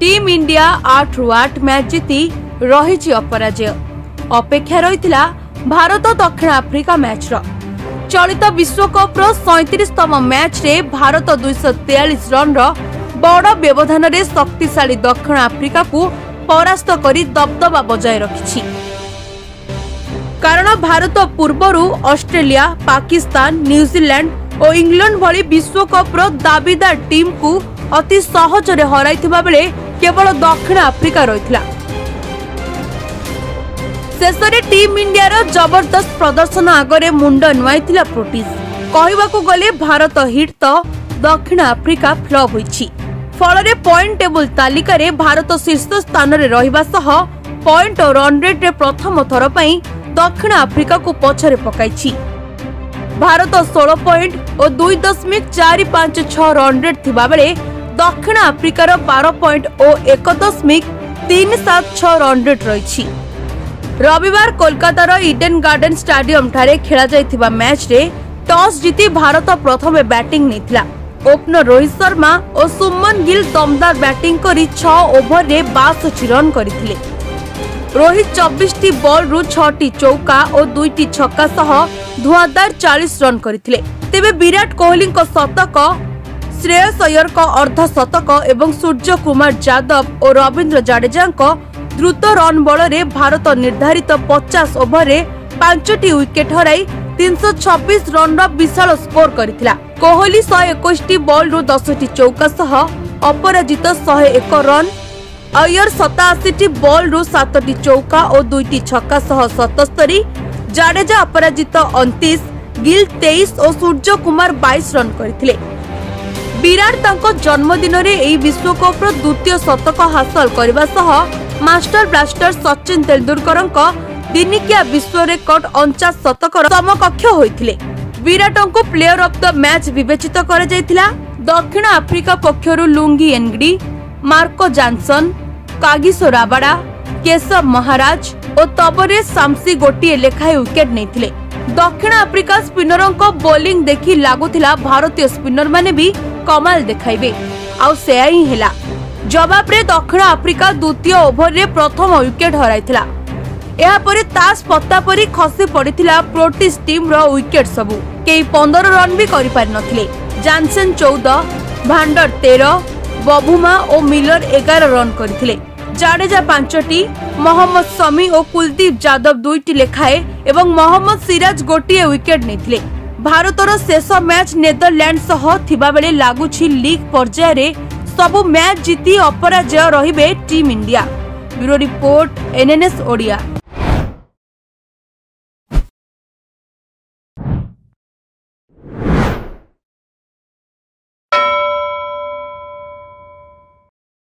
team India ଆଠରୁ ଆଠ match ଜିତି ରହିଛି ଅପରାଜୟ ଅପେକ୍ଷା ରହିଥିଲା ଭାରତ ଦକ୍ଷିଣ ଆଫ୍ରିକା ମ୍ୟାଚ୍ର ଚଳିତ ବିଶ୍ୱକପ୍ର ସୈତିରିଶତମ ମ୍ୟାଚ୍ରେ ଭାରତ ଦୁଇଶହ ତେୟାଳିଶ ରନ୍ର ବଡ଼ ବ୍ୟବଧାନରେ ଶକ୍ତିଶାଳୀ ଦକ୍ଷିଣ ଆଫ୍ରିକାକୁ ପରାସ୍ତ କରି ଦବଦବା ବଜାୟ ରଖିଛି କାରଣ ଭାରତ ପୂର୍ବରୁ ଅଷ୍ଟ୍ରେଲିଆ ପାକିସ୍ତାନ ନ୍ୟୁଜିଲାଣ୍ଡ ଓ ଇଂଲଣ୍ଡ ଭଳି ବିଶ୍ୱକପ୍ର ଦାବିଦାର ଟିମ୍କୁ ଅତି ସହଜରେ ହରାଇଥିବା ବେଳେ কেবল দক্ষিণ আফ্রিকা রয়েছে শেষে টিম ইন্ডিয়ার জবরদস্ত প্রদর্শন আগরে মুন্ড নুয়াইলা প্রোটিজ কহবাকু গলে ভারত হিট তো দক্ষিণ আফ্রিকা ফ্লপ হয়েছে ফলরে পয়েন্ট টেবুল তালিকার ভারত শীর্ষ স্থানরে রহবা সহ পয়েন্ট ও রন রেট্রে প্রথম থর পাই দক্ষিণ আফ্রিকাকু পছরে পকাইছি ভারত ষোল পয়েন্ট ও দুই দশমিক চারি পাঁচ ছ রন রেট থাকবে ଦକ୍ଷିଣ ଆଫ୍ରିକାର ବାର ପଏଣ୍ଟ ଓ ଏକ ଦଶମିକ ତିନି ସାତ ଛଅ ରନ୍ ରେଟ୍ ରହିଛି ରବିବାର କୋଲକାତାର ଇଡେନ୍ ଗାର୍ଡେନ୍ ଷ୍ଟାଡିୟମ୍ଠାରେ ଖେଳାଯାଇଥିବା ମ୍ୟାଚ୍ରେ ଟସ୍ ଜିତି ଭାରତ ପ୍ରଥମେ ବ୍ୟାଟିଂ ନେଇଥିଲା ଓପନର ରୋହିତ ଶର୍ମା ଓ ସୁମନ ଗିଲ୍ ଦମଦାର ବ୍ୟାଟିଂ କରି ଛଅ ଓଭରରେ ବାଷଠି ରନ୍ କରିଥିଲେ ରୋହିତ ଚବିଶଟି ବଲ୍ରୁ ଛଅଟି ଚୌକା ଓ ଦୁଇଟି ଛକା ସହ ଧୂଆଁଦାର ଚାଳିଶ ରନ୍ କରିଥିଲେ ତେବେ ବିରାଟ କୋହଲିଙ୍କ ଶତକ ଶ୍ରେୟସ ଅୟ୍ୟରଙ୍କ ଅର୍ଦ୍ଧଶତକ ଏବଂ ସୂର୍ଯ୍ୟକୁମାର ଯାଦବ ଓ ରବୀନ୍ଦ୍ର ଜାଡେଜାଙ୍କ ଦ୍ରୁତ ରନ୍ ବଳରେ ଭାରତ ନିର୍ଦ୍ଧାରିତ ପଚାଶ ଓଭରରେ ପାଞ୍ଚଟି ୱିକେଟ୍ ହରାଇ ତିନିଶହ ଛବିଶ ରନ୍ର ବିଶାଳ ସ୍କୋର କରିଥିଲା କୋହଲି ଶହେ ଏକୋଇଶଟି ବଲ୍ରୁ ଦଶଟି ଚୌକା ସହ ଅପରାଜିତ ଶହେ ଏକ ରନ୍ ଅୟର ସତାଅଶୀଟି ବଲ୍ରୁ ସାତଟି ଚୌକା ଓ ଦୁଇଟି ଛକା ସହ ସତସ୍ତରୀ ଜାଡେଜା ଅପରାଜିତ ଅଣତିଶ ଗିଲ୍ ତେଇଶ ଓ ସୂର୍ଯ୍ୟକୁମାର ବାଇଶ ରନ୍ କରିଥିଲେ ବିରାଟ ତାଙ୍କ ଜନ୍ମଦିନରେ ଏହି ବିଶ୍ୱକପ୍ର ଦ୍ୱିତୀୟ ଶତକ ହାସଲ କରିବା ସହ ମାଷ୍ଟର ବ୍ଲାଷ୍ଟର ସଚିନ ତେନ୍ଦୁଲକରଙ୍କ ତିନିକିଆ ବିଶ୍ୱ ରେକର୍ଡ ଅଣଚାଶ ଶତକର ସମକକ୍ଷ ହୋଇଥିଲେ ବିରାଟଙ୍କୁ ପ୍ଲେୟର ଅଫ୍ ଦ ମ୍ୟାଚ୍ ବିବେଚିତ କରାଯାଇଥିଲା ଦକ୍ଷିଣ ଆଫ୍ରିକା ପକ୍ଷରୁ Lungi Ngidi Marco Jansen Kagiso Rabada Keshav Maharaj ଓ ତବରେ ସାମ୍ସି ଗୋଟିଏ ଲେଖାଏଁ ୱିକେଟ୍ ନେଇଥିଲେ দক্ষিণ আফ্রিকা স্পিনরঙ্ক ବୋଲିଂ ଦେଖି ଲାଗୁଥିଲା ଭାରତୀୟ ସ୍ପିନରମାନେ ବି କମାଲ ଦେଖାଇବେ ଆଉ ସେୟା ହିଁ ହେଲା ଜବାବରେ ଦକ୍ଷିଣ ଆଫ୍ରିକା ଦ୍ୱିତୀୟ ଓଭରରେ ପ୍ରଥମ ୱିକେଟ୍ ହରାଇଥିଲା ଏହାପରେ ତାସ୍ ପତ୍ତା ପରି ଖସି ପଡ଼ିଥିଲା ପ୍ରୋଟିସ୍ ଟିମ୍ର ୱିକେଟ୍ ସବୁ କେହି ପନ୍ଦର ରନ୍ ବି କରିପାରିନଥିଲେ ଜାନସେନ୍ ଚଉଦ ଭାଣ୍ଡର ତେର ବଭୁମା ଓ ମିଲର ଏଗାର ରନ୍ କରିଥିଲେ জাডেজা পাঁচটি মহম্মদ শমি ও কুলদীপ যাদব দুইটি লেখায়ে এবং মহম্মদ সিরাজ গোটিয়ে উইকেট নেইলে ଭାରତର ଶେଷ ମ୍ୟାଚ୍ ନେଦରଲ୍ୟାଣ୍ଡ ସହ ଥିବାବେଳେ ଲାଗୁଛି ଲିଗ୍ ପର୍ଯ୍ୟାୟରେ ସବୁ ମ୍ୟାଚ୍ ଜିତି ଅପରାଜୟ ରହିବେ team India bureau report NNS Odia